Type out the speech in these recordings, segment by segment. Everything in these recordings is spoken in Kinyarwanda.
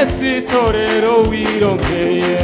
uretse itorero wirongeye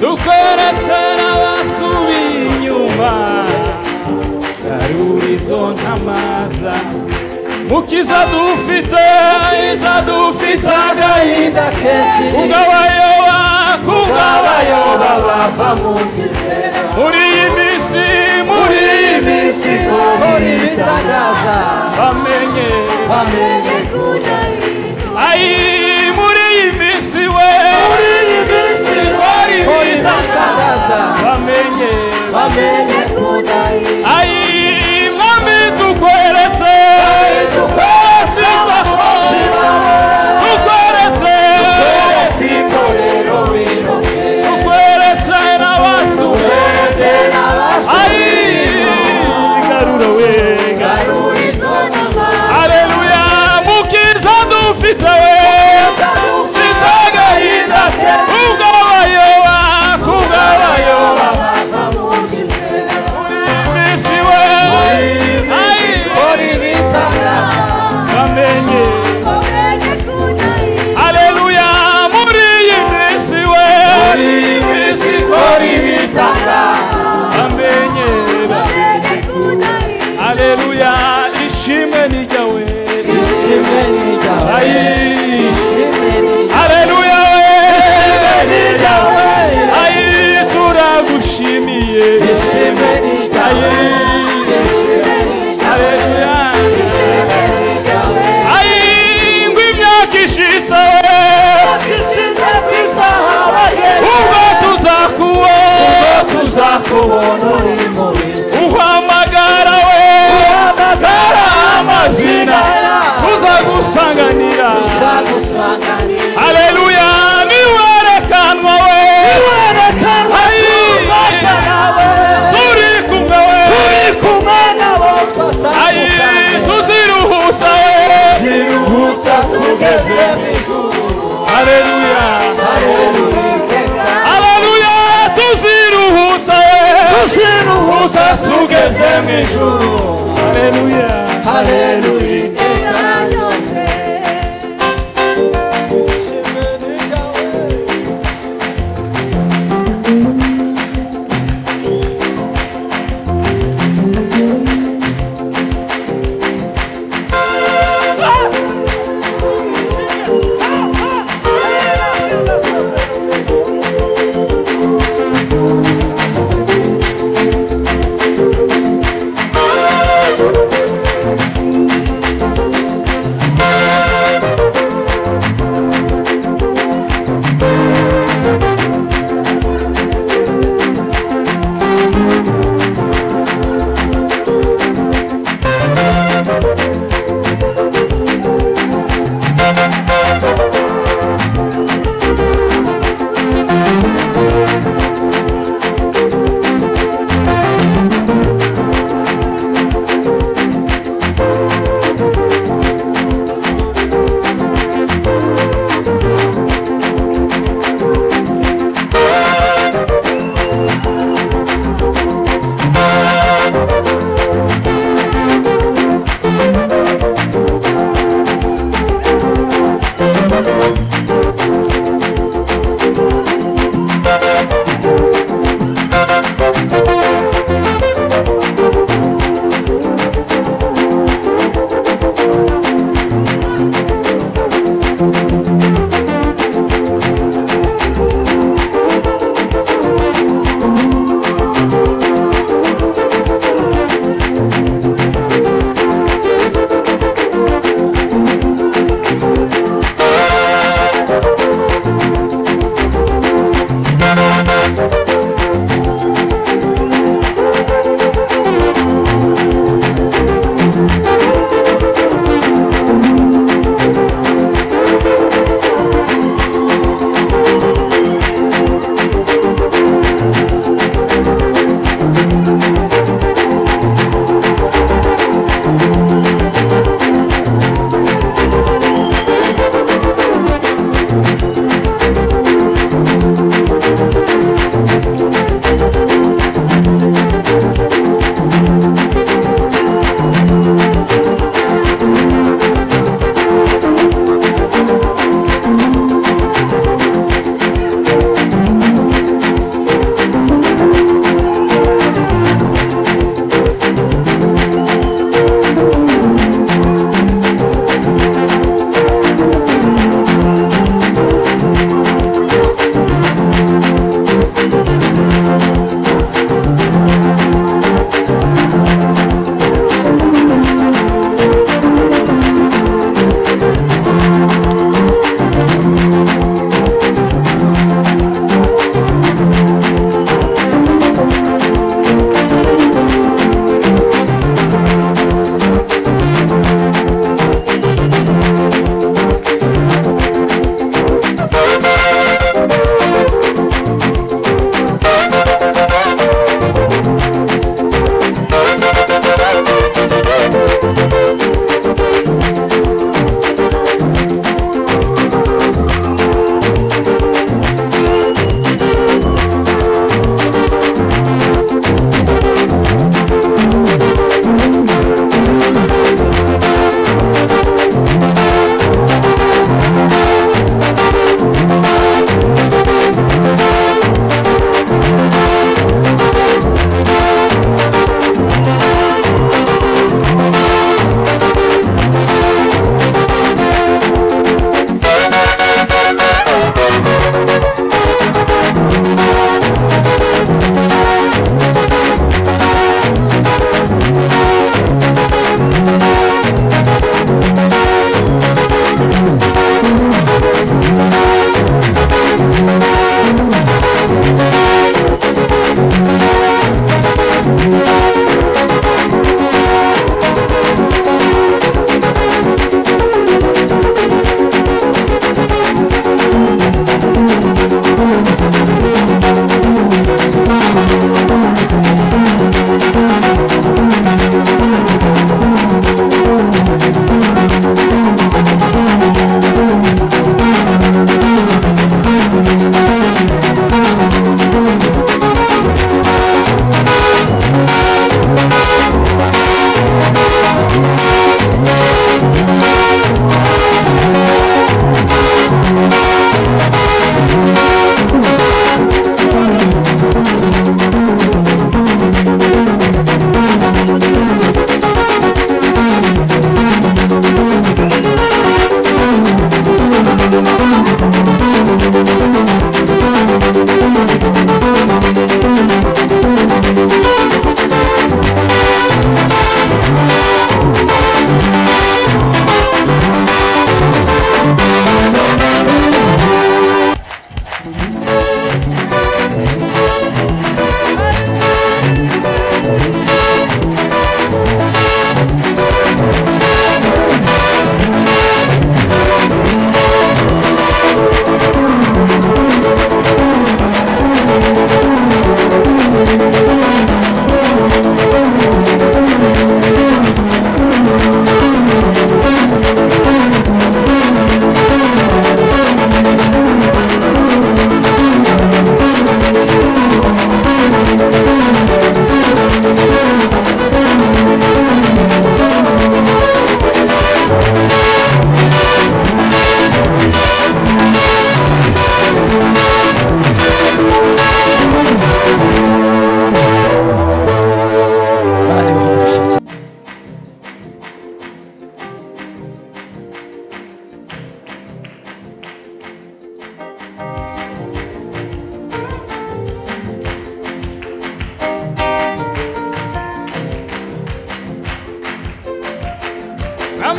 dukweretse n'abasubiye inyuma garura izo ntamaza mukiza dufite iza dufite agahinda kenshi kugabayoba kugabayoba bava mu gizera muri iyi minsi muri iyi minsi ko muri bitangaza bamenye bamenye kuda bakaraza bamenye bamenye kudayi tugeze mu ijuru haleluya haleluya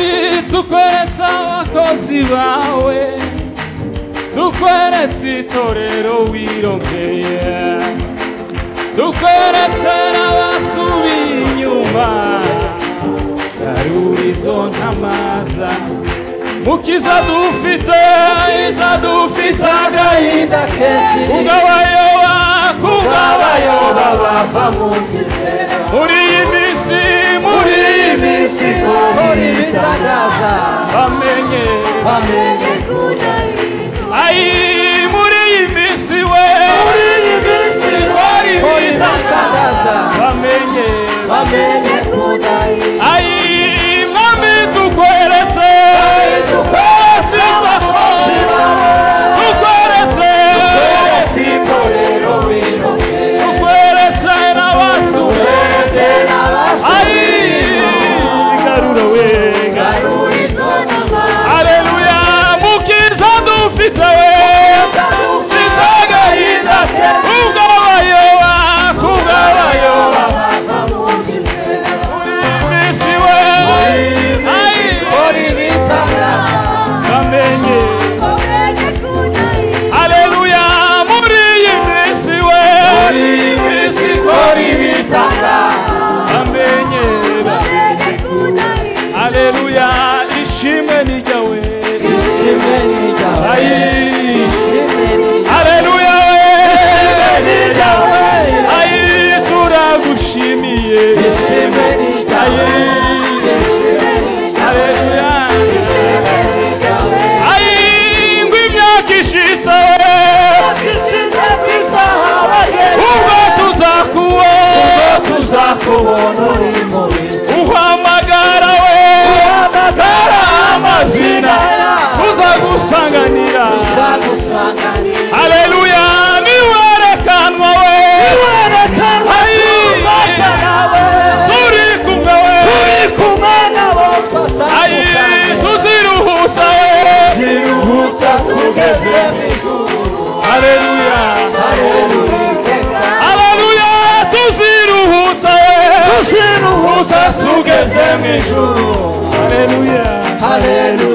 kandi tukweretse abakozi bawe tukweretse itorero wirongeye tukweretse n'abasubiye inyuma yarura izo ntamaza mukiza dufite iza dufite agahinda kenshi kugabayoba kugabayoba bava mu kizera muri iyi minsi imisiko imitagaza bamenye bamenye Hallelujah! Hallelujah! Alléluia. Alléluia.